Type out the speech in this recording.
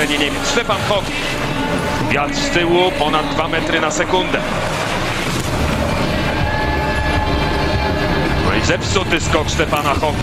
terenie Niemiec. Stefan Hock. Wiatr z tyłu ponad 2 metry na sekundę. No i zepsuty skok Stefana Hock.